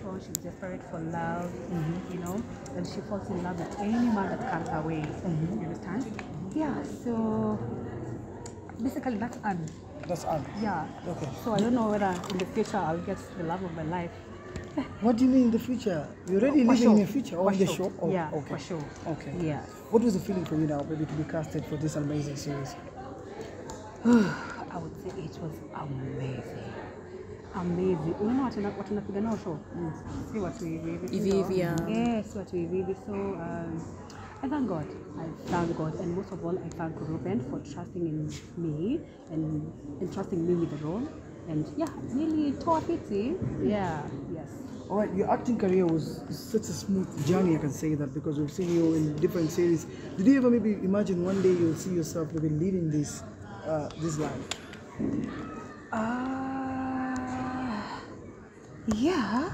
passion, she's desperate for love, you know, and she falls in love with any man that comes her way. Mm-hmm. You understand? Yeah, so basically that's Anne. That's Anne. Yeah. Okay. So I don't know whether in the future I'll get the love of my life. What do you mean in the future? You're already living sure. in the future For oh, of the sure. show? Oh, yeah, okay. for sure. Okay. Yeah. What was the feeling for you now, maybe to be casted for this amazing series? I would say it was amazing. Amazing. Unaona watu na- watu napiga nao show? Si watu hivi hivi. si Hivi ndio? hivi, yeah. Yes, watu hivi hivi. So um, I thank God. I thank God. And most of all, I thank Ruben for trusting in me and entrusting me with the role. And yeah, really toa fiti. Yeah, yes. All right, your acting career was such a smooth journey, I can say that, because we've seen you in different series. Did you ever maybe imagine one day you'll see yourself maybe leading this, uh, this line? Uh, yeah.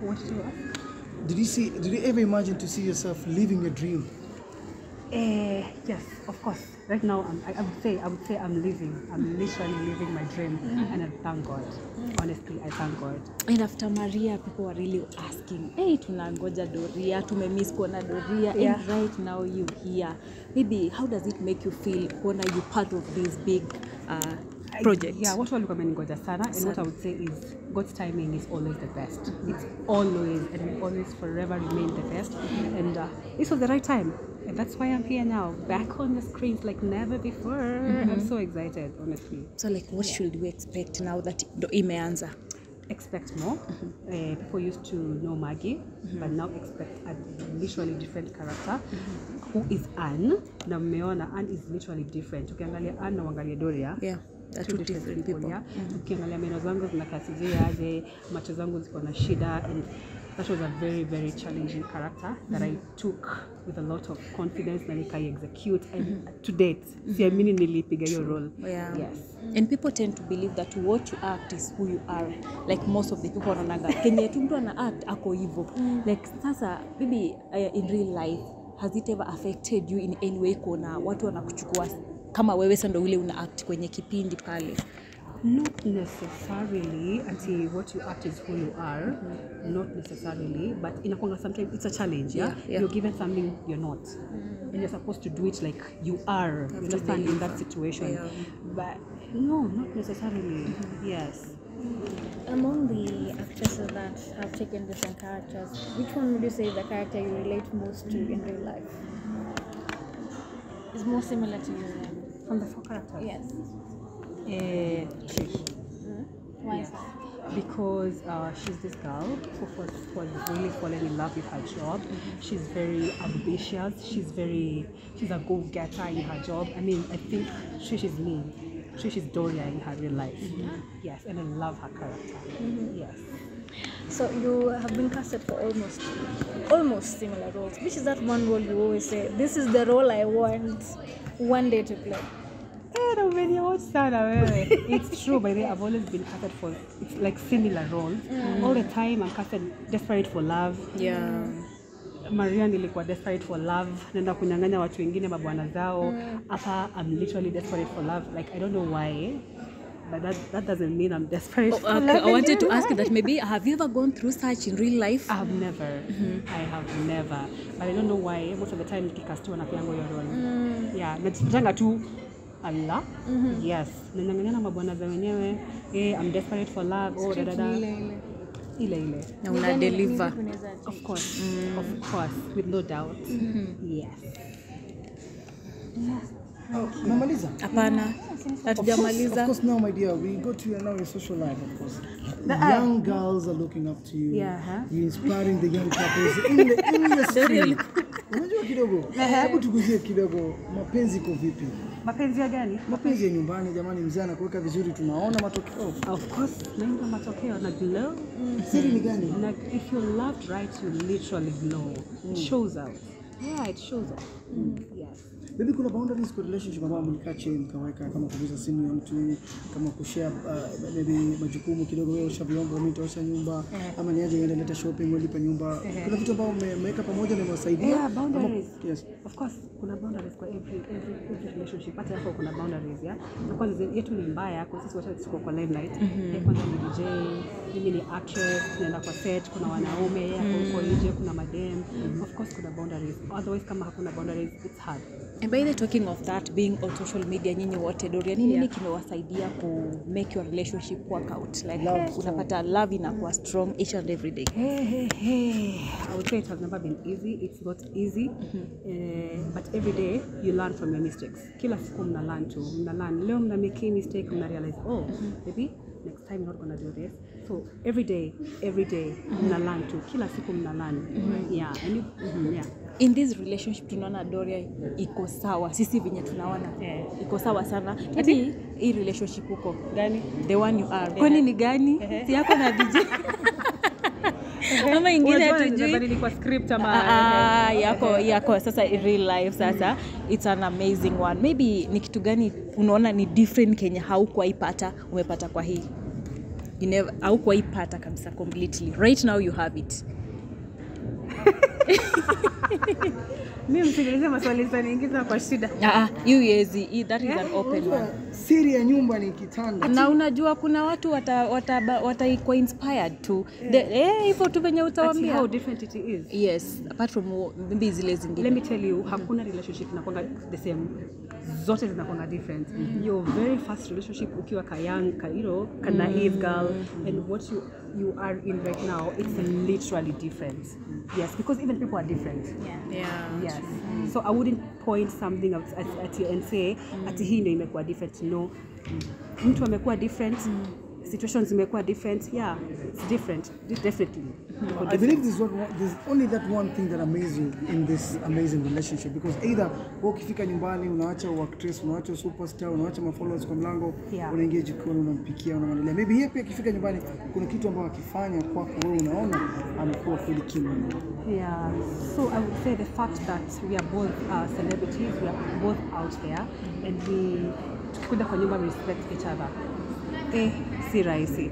What do you ask? Did you see? Did you ever imagine to see yourself living your dream? Uh, yes, of course. Right now, I'm, I, I would say I would say I'm living. I'm literally living my dream, mm. and I thank God. Honestly, I thank God. And after Maria, people are really asking, hey, tunangoja Doria, tumemiss kuona Doria, Yeah. and right now you here. Maybe how does it make you feel Kona, you part of this big uh, I- project? Yeah, watu walikuwa wameningoja sana and what I would say is God's timing is always the best. It's always and always forever remain the best. And uh, this was the right time. And that's why I'm here now, back on the screens like never before. Mm-hmm. I'm so excited, honestly. So like what yeah. should we expect now that imeanza? expect more. Mm-hmm. Uh, people used to know Maggie, mm-hmm. but now expect a literally different character mm-hmm. who is Anne. Na mmeona Anne is literally different. Ukiangalia Anne na Doria, Yeah, people. Ukiangalia meno zangu zinakasizia aje, macho zangu ziko na shida and that was a very very challenging character that I took with a lot of confidence na nikai execute and to date siamini nilipiga hiyo role. Yeah. Yes. And people tend to believe that what you act is who you are. Like most of the people wanaonaga kenye tu mtu ana act ako hivyo. Like sasa maybe uh, in real life has it ever affected you in any way kuona watu wanakuchukua kama wewe sasa ndo ule una act kwenye kipindi pale? Not necessarily until what you act is who you are. Not necessarily, but inakwanga sometimes it's a challenge. Yeah, Yeah, yeah. you're given something you're not, and you're supposed to do it like you are. You understand in that situation, Yeah. but no, not necessarily. Yes. Among the actresses that have taken different characters, which one would you say is the character you relate most to in real life? Is more similar to you? From the four characters. Yes. Eh, Trish. Why is that? because uh, she's this girl who was, was really falling in love with her job. She's very ambitious. She's very she's a go-getter in her job. I mean, I think Trish is me. Trish is Doria in her real life. Yes, and I love her character. Yes. So you have been casted for almost almost similar roles. Which is that one role you always say, this is the role I want one day to play? Eh. It's true by the way, I've always been casted for it's like similar roles. mm. All the time I'm casted desperate for love. Yeah. Maria nilikuwa desperate for love, naenda kunyang'anya watu wengine mabwana zao. Hapa I'm literally desperate for love. Like I don't know why, but that, that doesn't mean I'm desperate Oh, okay. I wanted to ask you that maybe have you ever gone through such in real life? I have never. Mm-hmm. I have never. But I don't know why. Most of the time nikikastiwa napeango hiyo role. Yeah, najitanga tu Allah. Yes. Nanyang'anyana mabwana za wenyewe. Eh, I'm desperate for love. Oh, da, da, da. Ile ile. Ile ile. Na una deliver. Of course. Mm. Of course. With no doubt. Mm-hmm. Yes. Namaliza. Hapana. Hatujamaliza. of course, now, my dear, we go to your now your social life, of course. young girls are looking up to you. Yeah? You're inspiring the young couples in the industry. Unajua kidogo, hebu tuguzie kidogo, mapenzi iko vipi? Mapenzi ya gani? Mapenzi ya nyumbani, jamani, mzee anakuweka vizuri, tunaona matokeo. Of course, naona matokeo na glow. Siri ni gani? Na if you loved right, you literally glow. It shows out. Yeah, it shows out. Yes. Maybe kuna boundaries kwa relationship ambayo mlikaa chini mkaweka kama kuguza simu ya mtu kama kushare uh, maybe majukumu kidogo wewe osha vyombo mimi nitaosha nyumba ama niaje niende leta shopping wewe lipa nyumba kuna vitu ambavyo mme- mmeweka pamoja na mwasaidia. Yeah, boundaries. yes Of course, kuna boundaries kwa every, every, every relationship. Hata hapo kuna boundaries ya. yeah. kwa sababu yetu ni mbaya kwa sisi wote tuko kwa limelight. Mm-hmm. kwanza ni DJ, mimi ni actress, naenda kwa set, kuna wanaume, yeye ako huko nje, kuna madem. Mm-hmm. Of course kuna boundaries. Otherwise kama hakuna boundaries, it's hard. And by the talking of that being on social media nyinyi wote Doria nini yeah. kimewasaidia ku make your relationship work out like Love unapata love inakuwa strong each and every day Hey, hey, hey. I would say it has never been easy. It's not easy. mm -hmm. Uh, but every day you learn from your mistakes. Kila siku mna learn tu. Mna learn. Leo mna make a mistake, mna realize, oh, mm -hmm. maybe next time not gonna do this. So every day, every day mna learn tu. Kila siku mna learn. mm -hmm. Yeah. And you, mm -hmm, yeah. In this relationship tunaona Doria iko sawa. Sisi venye tunaona yeah. iko sawa sana. Hadi hii relationship huko Gani? the one you are. Kwani ni gani? Si yako na DJ ama ingine nilibadili kwa script ama Ah, yako yako. Sasa in real life sasa it's an amazing one. Maybe ni kitu gani unaona ni different kenya haukuwaipata umepata kwa hii? You never- haukuwaipata kabisa completely. Right now you have it mimi msikilize maswali zitaniingiza kwa shida. Ah, you hiyo yezi that is an open one siri ya nyumba ni kitanda. Na unajua kuna watu wataikuwa wata, wata wata inspired tu eh, hivyo tu venye utawaambia. how different it is. yes apart from maybe zile zingine. let me tell you hakuna relationship inakwanga the same. Zote zinakwanga different. Your very first relationship ukiwa ka young ka, you know, ka naive girl and what you, you are in right now it's literally different. Yes because even people are different. Yeah. yes. So i wouldn't point something at, at, at you and say ati hii ndio imekuwa different. No mtu amekuwa different situations zimekuwa different yeah it's different definitely. Iko I believe there's, one, there's only that one thing that amazes you in this amazing relationship because either wewe ukifika nyumbani unaacha actress unaacha superstar unaacha mafollowers kwa mlango Yeah. unaingia jikoni unampikia unamwandalia. Maybe yeye pia akifika nyumbani kuna kitu ambacho akifanya kwako wewe unaona amekuwa kweli kima Yeah, so I would say the fact that we are both uh, celebrities, we are both out there, and we tukikuja kwa nyumba respect each other. Eh, si rahisi.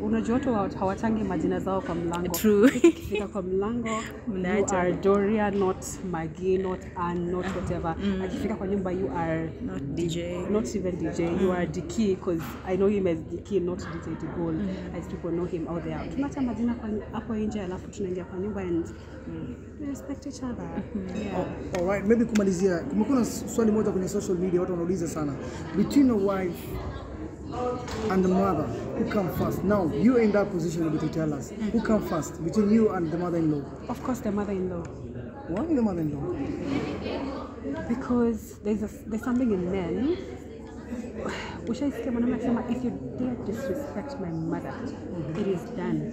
Unajua watu hawatangi majina zao kwa mlango. True. Ukifika kwa mlango, you Mnaacha. are Doria, not Maggie, not Ann, not whatever. Mm. Akifika kwa nyumba, you are not dj not even DJ, mm. you are Diki because I know him as Diki, not DJ Digol, as people know him out there. Tunaacha majina kwa hapo nje alafu tunaingia kwa nyumba and we respect each other. Yeah. Oh, alright, maybe kumalizia, kumekuwa na swali moja kwenye social media watu wanauliza sana, between a wife and the mother, who come first? Now you're in that position to tell us, who come first between you and the mother-in-law? Of course, the mother-in-law, Why the mother-in-law? because there's a, there's something in men. Ushaisikia mwanaume akisema if you dare disrespect my mother, it is done,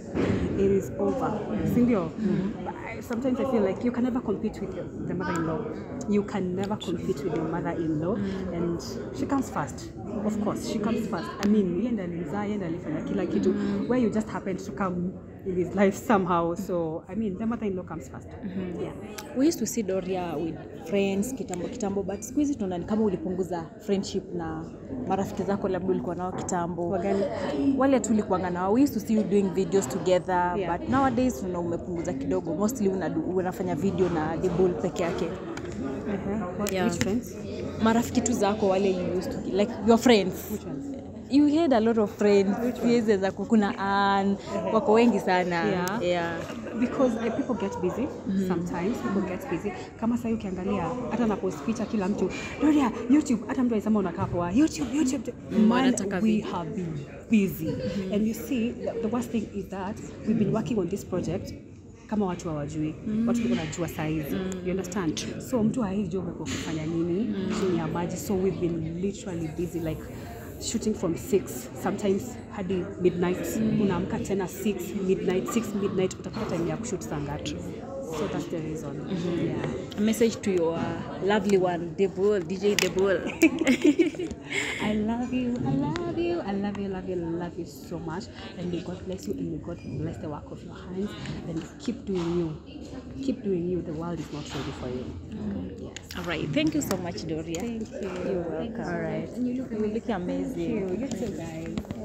it is over, sindio mm-hmm. Sometimes I feel like you can never compete with your, the mother-in-law. You can never compete with your mother-in-law, and she comes first. Of course, she comes first. I mean, ndiye alimzaa, ndiye alifanya kila kitu, where you just happened to come in his life somehow. So I mean, the mother-in-law comes first. Mm -hmm. Yeah. we used to see Doria with friends kitambo kitambo but siku hizi tunaona kama ulipunguza friendship na marafiki zako labda ulikuwa nao kitambo Wagani? wale tulikuanga nao we used to see you doing videos together Yeah. but nowadays tuna umepunguza kidogo mostly unadu, unafanya video na the bull peke yake Uh-huh. What, Yeah. Which friends? marafiki tu zako wale you used to, like your friends Which ones? You had a lot of friends Siwezi za kuna an wako wengi sana. Yeah. yeah. because uh, people get busy mm -hmm. sometimes people get busy. Kama sasa ukiangalia hata napost picha kila mtu doria youtube hata mtu anasema unakaa poa youtube youtube man wanataka we have been busy. Mm -hmm. and you see the, the worst thing is that we've been working on this project kama watu hawajui. Watu wanajua saizi. Mm. you understand? So mtu haijua umekuwa kufanya nini. Chini ya maji. So we've been literally busy like shooting from six sometimes hadi midnight. Unaamka tena 6 midnight 6 midnight utapata time ya kushoot saa ngapi so that's the reason yeah. a message to your uh, lovely one Debul, DJ Debul. I love you, I love you, I love you, love you, love you so much. And may God bless you and may God bless the work of your hands and keep doing you. keep doing you. The world is not ready for you. All right. Thank you so much, Doria. Thank you. You're welcome. All right. And you look You look amazing. You too, guys.